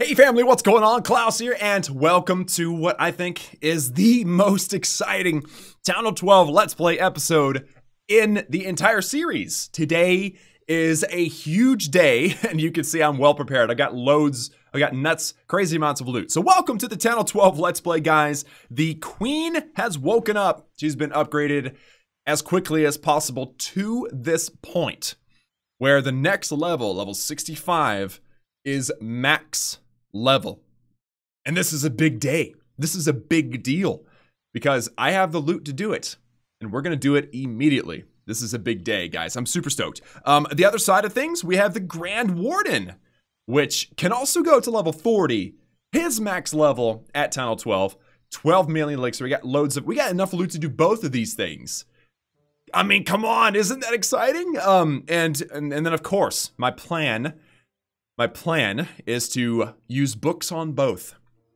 Hey family, what's going on? Klaus here, and welcome to what I think is the most exciting Town Hall 12 Let's Play episode in the entire series. Today is a huge day, and you can see I'm well prepared. I got loads, I got nuts, crazy amounts of loot. So welcome to the Town Hall 12 Let's Play, guys. The Queen has woken up. She's been upgraded as quickly as possible to this point, where the next level, level 65, is max level. And this is a big day. This is a big deal because I have the loot to do it. And we're going to do it immediately. This is a big day, guys. I'm super stoked. Um, the other side of things, we have the Grand Warden, which can also go to level 40. His max level at Town Hall 12, 12 million elixir. We got loads of, we got enough loot to do both of these things. I mean, come on, isn't that exciting? Um, and, and, and then of course, my plan my plan is to use books on both.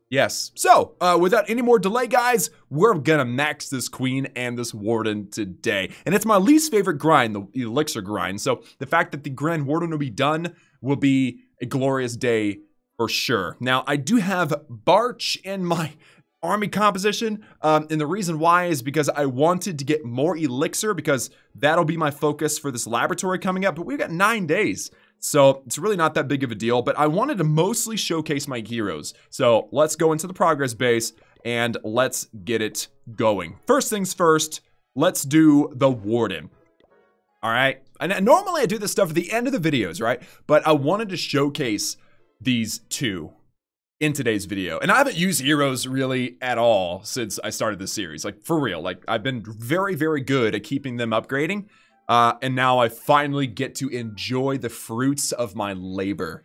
Yes. So, uh, without any more delay, guys, we're gonna max this queen and this warden today. And it's my least favorite grind, the elixir grind. So, the fact that the grand warden will be done will be a glorious day for sure. Now, I do have Barch in my army composition. Um, and the reason why is because I wanted to get more elixir because that'll be my focus for this laboratory coming up. But we've got nine days. So it's really not that big of a deal, but I wanted to mostly showcase my heroes. So let's go into the progress base and let's get it going. First things first, let's do the Warden. All right. And normally I do this stuff at the end of the videos, right? But I wanted to showcase these two in today's video. And I haven't used heroes really at all since I started this series. Like for real, like I've been very, very good at keeping them upgrading. Uh, and now I finally get to enjoy the fruits of my labor.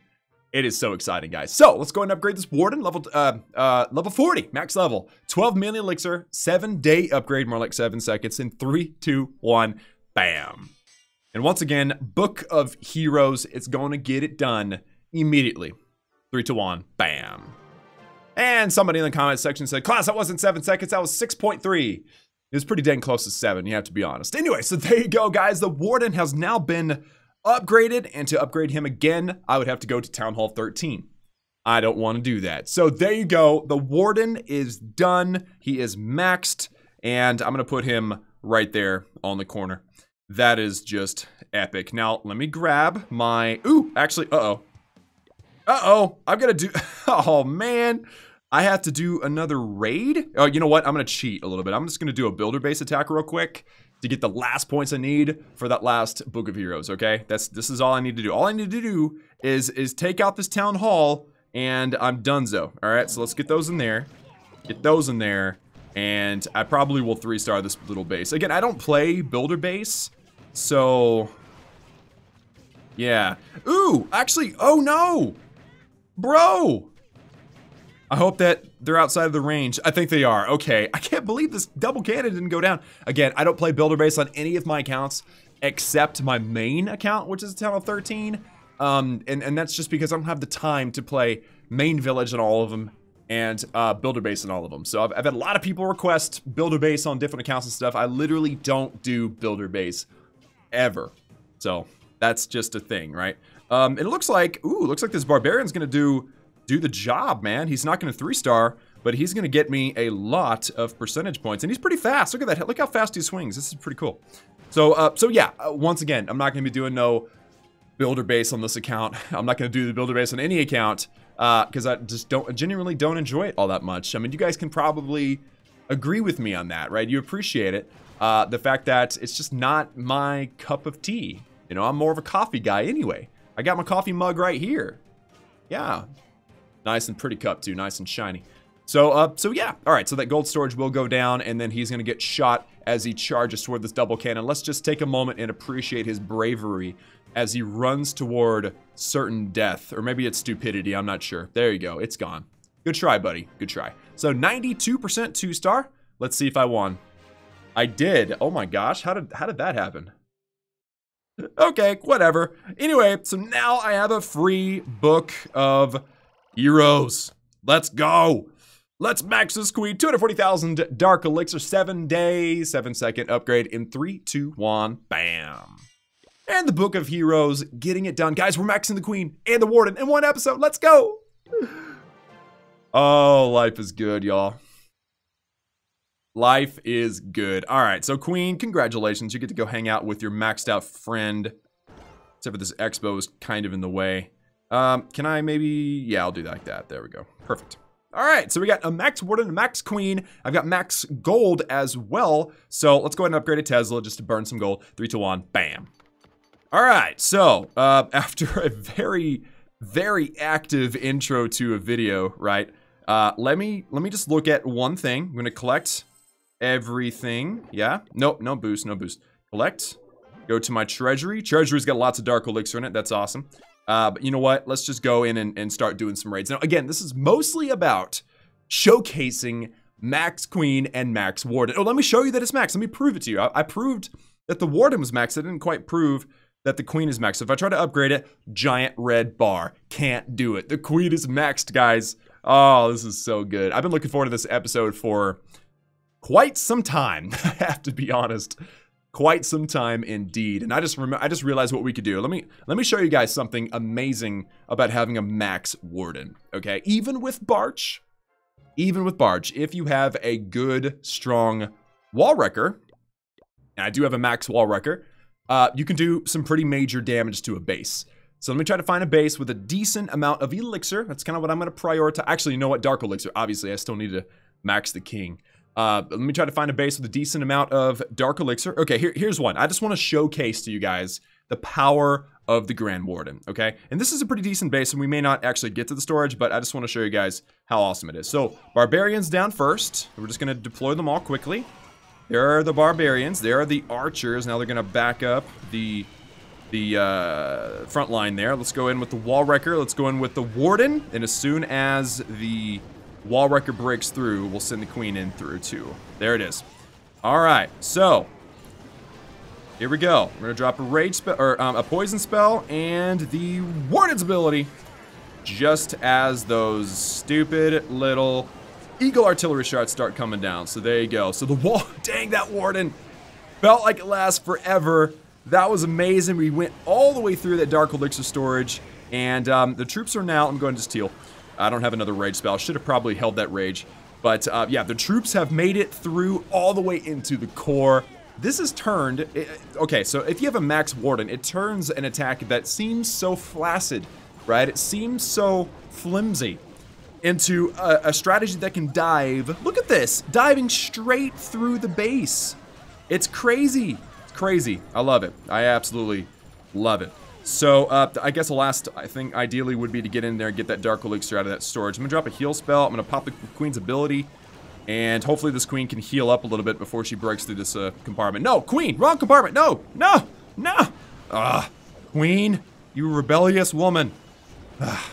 It is so exciting, guys. So let's go and upgrade this warden level uh, uh, level 40, max level, 12 million elixir, seven day upgrade, more like seven seconds in three, two, one, bam. And once again, Book of Heroes, it's going to get it done immediately. Three to one, bam. And somebody in the comment section said, Klaus, that wasn't seven seconds, that was 6.3. It was pretty dang close to seven, you have to be honest. Anyway, so there you go, guys. The Warden has now been upgraded, and to upgrade him again, I would have to go to Town Hall 13. I don't want to do that. So there you go. The Warden is done. He is maxed, and I'm going to put him right there on the corner. That is just epic. Now, let me grab my... Ooh, actually, uh-oh. Uh-oh, I'm going to do... oh, man. I have to do another raid. Oh, you know what? I'm going to cheat a little bit. I'm just going to do a builder base attack real quick to get the last points I need for that last Book of Heroes, okay? That's This is all I need to do. All I need to do is, is take out this town hall and I'm donezo. All right, so let's get those in there. Get those in there. And I probably will three-star this little base. Again, I don't play builder base, so... Yeah. Ooh, actually, oh no! Bro! I hope that they're outside of the range. I think they are. Okay. I can't believe this double cannon didn't go down. Again, I don't play Builder Base on any of my accounts except my main account, which is a Town Hall 13. Um, and, and that's just because I don't have the time to play main village on all of them and uh, builder base on all of them. So I've, I've had a lot of people request builder base on different accounts and stuff. I literally don't do builder base ever. So that's just a thing, right? Um, it looks like, ooh, looks like this barbarian's gonna do do the job, man. He's not going to three-star, but he's going to get me a lot of percentage points. And he's pretty fast. Look at that. Look how fast he swings. This is pretty cool. So, uh, so yeah, uh, once again, I'm not going to be doing no builder base on this account. I'm not going to do the builder base on any account because uh, I just don't genuinely don't enjoy it all that much. I mean, you guys can probably agree with me on that, right? You appreciate it. Uh, the fact that it's just not my cup of tea. You know, I'm more of a coffee guy anyway. I got my coffee mug right here. Yeah, Nice and pretty cup too, nice and shiny. So, uh, so yeah, all right, so that gold storage will go down, and then he's gonna get shot as he charges toward this double cannon. Let's just take a moment and appreciate his bravery as he runs toward certain death, or maybe it's stupidity, I'm not sure. There you go, it's gone. Good try, buddy, good try. So 92% two star. Let's see if I won. I did. Oh my gosh, how did how did that happen? Okay, whatever. Anyway, so now I have a free book of Heroes. Let's go. Let's max this queen. 240,000 dark elixir, seven days, seven second upgrade in three, two, one, bam. And the Book of Heroes getting it done. Guys, we're maxing the queen and the warden in one episode. Let's go. Oh, life is good, y'all. Life is good. All right, so Queen, congratulations. You get to go hang out with your maxed out friend. Except for this X-bow is kind of in the way. Um, can I maybe... Yeah, I'll do like that. There we go. Perfect. All right, so we got a Max Warden, a Max Queen. I've got Max Gold as well. So let's go ahead and upgrade a Tesla just to burn some gold. Three to one, bam. All right, so uh, after a very, very active intro to a video, right? Uh, let me let me just look at one thing. I'm gonna collect everything. Yeah. Nope. No boost. No boost. Collect. Go to my treasury. Treasury's got lots of dark elixir in it. That's awesome. Uh, but you know what? Let's just go in and, and start doing some raids. Now, again, this is mostly about showcasing Max Queen and Max Warden. Oh, let me show you that it's Max. Let me prove it to you. I, I proved that the Warden was Max. I didn't quite prove that the Queen is Max. So if I try to upgrade it, giant red bar. Can't do it. The Queen is maxed, guys. Oh, this is so good. I've been looking forward to this episode for quite some time, I have to be honest quite some time indeed. And I just remember, I just realized what we could do. Let me let me show you guys something amazing about having a max warden. Okay, even with Barch, even with Barch, if you have a good strong wall wrecker, and I do have a max wall wrecker, uh, you can do some pretty major damage to a base. So let me try to find a base with a decent amount of elixir. That's kind of what I'm going to prioritize. Actually, you know what? Dark elixir. Obviously, I still need to max the king. Uh, let me try to find a base with a decent amount of Dark Elixir. Okay, here, here's one. I just want to showcase to you guys the power of the Grand Warden, okay? And this is a pretty decent base, and we may not actually get to the storage, but I just want to show you guys how awesome it is. So, Barbarians down first. We're just going to deploy them all quickly. There are the Barbarians. There are the Archers. Now they're going to back up the the uh, front line there. Let's go in with the Wall Wrecker. Let's go in with the Warden. And as soon as the Wall Wrecker breaks through, we'll send the queen in through too. There it is. All right, so here we go. We're gonna drop a rage spell or um, a poison spell and the warden's ability, just as those stupid little eagle artillery shots start coming down. So there you go. So the wall, dang that warden, felt like it lasts forever. That was amazing. We went all the way through that dark elixir storage, and um, the troops are now. I'm going to steal. I don't have another rage spell. Should have probably held that rage. But uh, yeah, the troops have made it through all the way into the core. This is turned, it, okay, so if you have a Max Warden, it turns an attack that seems so flaccid, right? It seems so flimsy into a, a strategy that can dive. Look at this, diving straight through the base. It's crazy. It's crazy. I love it. I absolutely love it. So, uh, I guess the last I think ideally would be to get in there and get that Dark Elixir out of that storage. I'm going to drop a heal spell. I'm going to pop the Queen's ability. And hopefully this Queen can heal up a little bit before she breaks through this uh, compartment. No, Queen! Wrong compartment! No! No! No! Ah, Queen, you rebellious woman. Ah.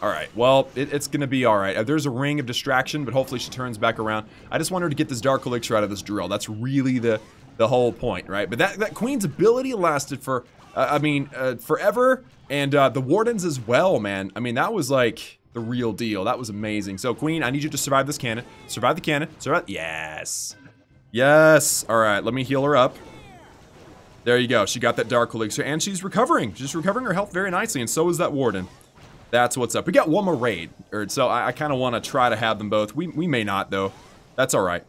Alright, well, it, it's gonna be alright. Uh, there's a ring of distraction, but hopefully she turns back around. I just want her to get this Dark Elixir out of this drill. That's really the the whole point, right? But that, that Queen's ability lasted for uh, I mean, uh, forever, and uh, the Wardens as well, man. I mean, that was like the real deal. That was amazing. So, Queen, I need you to survive this cannon. Survive the cannon. Survive. Yes. Yes. All right, let me heal her up. There you go. She got that Dark Elixir, and she's recovering. She's recovering her health very nicely, and so is that Warden. That's what's up. We got one more raid, or so I, I kind of want to try to have them both. We, we may not, though. That's all right.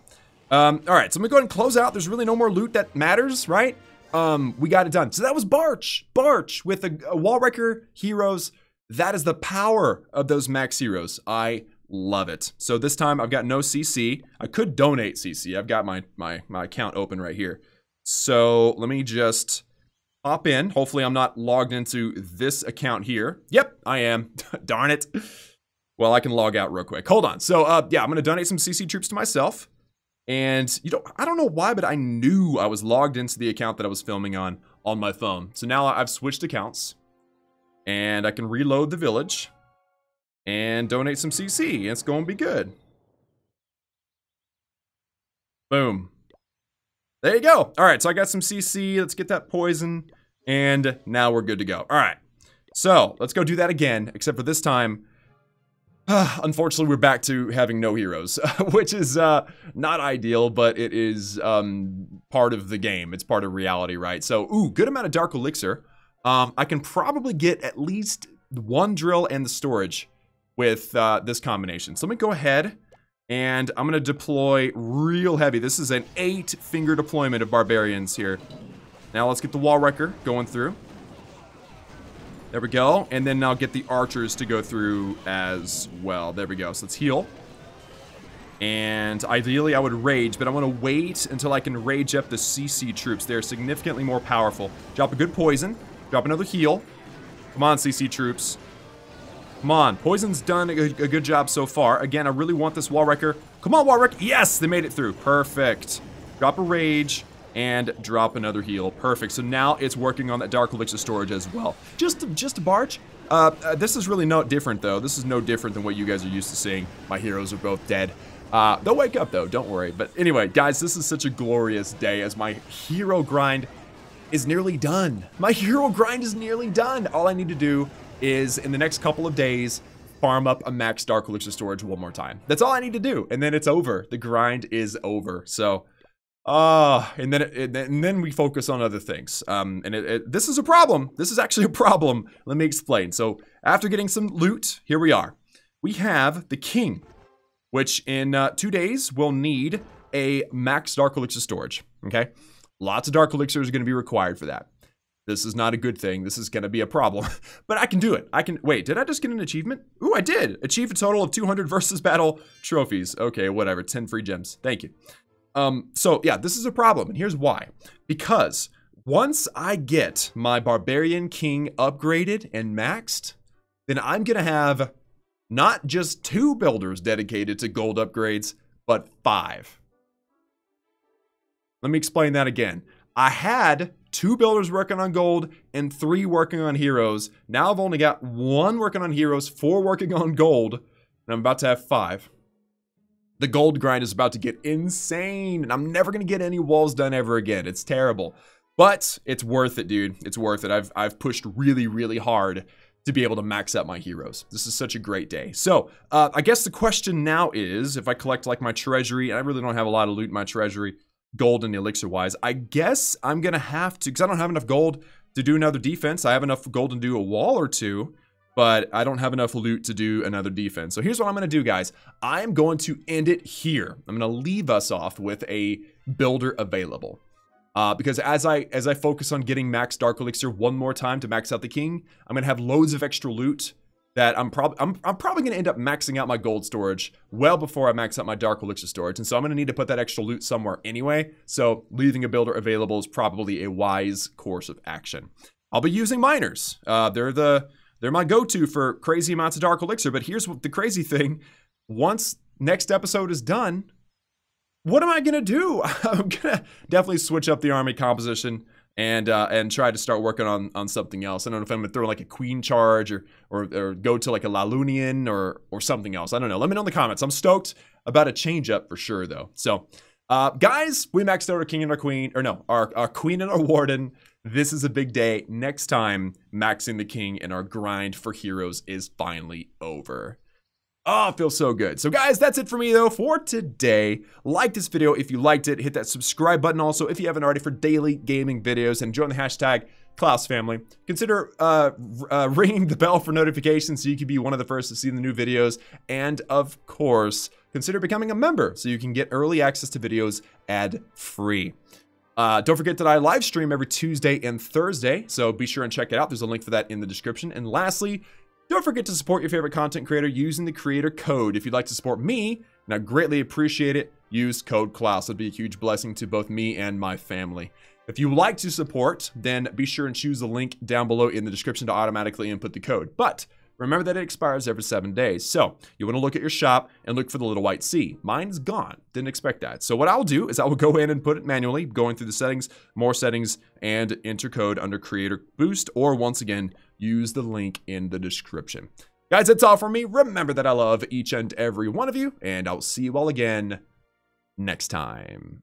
Um, all right, so I'm to go ahead and close out. There's really no more loot that matters, right? Um, we got it done. So that was Barch. Barch with a, a wall wrecker heroes. That is the power of those max heroes. I love it. So this time I've got no CC. I could donate CC. I've got my my my account open right here. So let me just hop in. Hopefully I'm not logged into this account here. Yep, I am. Darn it. Well, I can log out real quick. Hold on. So uh, yeah, I'm gonna donate some CC troops to myself. And you know, I don't know why, but I knew I was logged into the account that I was filming on on my phone. So now I've switched accounts and I can reload the village and donate some CC. It's going to be good. Boom. There you go. All right, so I got some CC. Let's get that poison. And now we're good to go. All right. So let's go do that again, except for this time, Unfortunately, we're back to having no heroes, which is uh, not ideal, but it is um, part of the game. It's part of reality, right? So, ooh, good amount of Dark Elixir. Um, I can probably get at least one drill and the storage with uh, this combination. So let me go ahead and I'm going to deploy real heavy. This is an eight finger deployment of barbarians here. Now let's get the wall wrecker going through. There we go. And then I'll get the archers to go through as well. There we go. So let's heal. And ideally I would rage, but I want to wait until I can rage up the CC troops. They're significantly more powerful. Drop a good poison. Drop another heal. Come on, CC troops. Come on. Poison's done a, a good job so far. Again, I really want this wall wrecker. Come on, wall wrecker. Yes, they made it through. Perfect. Drop a rage and drop another heal. Perfect. So now it's working on that Dark Elixir storage as well. Just, just a Barch. Uh, uh, this is really no different, though. This is no different than what you guys are used to seeing. My heroes are both dead. Uh, they'll wake up, though. Don't worry. But anyway, guys, this is such a glorious day as my hero grind is nearly done. My hero grind is nearly done. All I need to do is, in the next couple of days, farm up a max Dark Elixir storage one more time. That's all I need to do, and then it's over. The grind is over. So, uh, and then it, and then we focus on other things. Um, and it, it, this is a problem. This is actually a problem. Let me explain. So after getting some loot, here we are. We have the king, which in uh, two days will need a max Dark Elixir storage. Okay, lots of Dark Elixirs are going to be required for that. This is not a good thing. This is going to be a problem. but I can do it. I can... Wait, did I just get an achievement? Ooh, I did. Achieve a total of 200 versus battle trophies. Okay, whatever. 10 free gems. Thank you. Um, so yeah, this is a problem, and here's why. Because once I get my Barbarian King upgraded and maxed, then I'm gonna have not just two builders dedicated to gold upgrades, but five. Let me explain that again. I had two builders working on gold and three working on heroes. Now I've only got one working on heroes, four working on gold, and I'm about to have five. The gold grind is about to get insane, and I'm never going to get any walls done ever again. It's terrible. But it's worth it, dude. It's worth it. I've, I've pushed really, really hard to be able to max out my heroes. This is such a great day. So, uh, I guess the question now is, if I collect like my treasury, and I really don't have a lot of loot in my treasury, gold and elixir wise, I guess I'm gonna have to, because I don't have enough gold to do another defense. I have enough gold to do a wall or two but I don't have enough loot to do another defense. So here's what I'm going to do, guys. I'm going to end it here. I'm going to leave us off with a builder available. Uh, because as I as I focus on getting max Dark Elixir one more time to max out the King, I'm going to have loads of extra loot that I'm probably I'm, I'm probably going to end up maxing out my gold storage well before I max out my Dark Elixir storage. And so I'm going to need to put that extra loot somewhere anyway. So leaving a builder available is probably a wise course of action. I'll be using miners. Uh, they're the they're my go-to for crazy amounts of Dark Elixir, but here's what the crazy thing. Once next episode is done, what am I to do? I'm to definitely switch up the army composition and uh, and try to start working on on something else. I don't know if I'm gonna throw like a queen charge or or, or go to like a Lalunian or or something else. I don't know. Let me know in the comments. I'm stoked about a change up for sure though. So uh, guys, we maxed out our king and our queen, or no, our, our queen and our warden. This is a big day. Next time, maxing the king and our grind for heroes is finally over. Oh, it feels so good. So guys, that's it for me though for today. Like this video if you liked it. Hit that subscribe button also if you haven't already for daily gaming videos and join the hashtag Klaus family. Consider uh, uh, ringing the bell for notifications so you can be one of the first to see the new videos. And of course, consider becoming a member so you can get early access to videos ad free. Uh, don't forget that I live stream every Tuesday and Thursday, so be sure and check it out. There's a link for that in the description. And lastly, don't forget to support your favorite content creator using the creator code. If you'd like to support me, and I greatly appreciate it, use code Klaus. It'd be a huge blessing to both me and my family. If you like to support, then be sure and choose the link down below in the description to automatically input the code. But Remember that it expires every seven days. So you want to look at your shop and look for the little white C. Mine's gone. Didn't expect that. So what I'll do is I will go in and put it manually, going through the settings, more settings, and enter code under Creator Boost, or once again, use the link in the description. Guys, that's all from me. Remember that I love each and every one of you, and I'll see you all again next time.